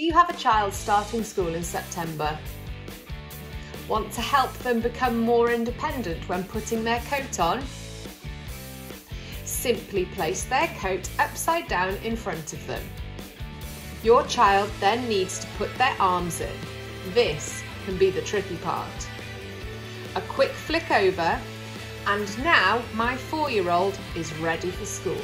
Do you have a child starting school in September? Want to help them become more independent when putting their coat on? Simply place their coat upside down in front of them. Your child then needs to put their arms in. This can be the tricky part. A quick flick over and now my four-year-old is ready for school.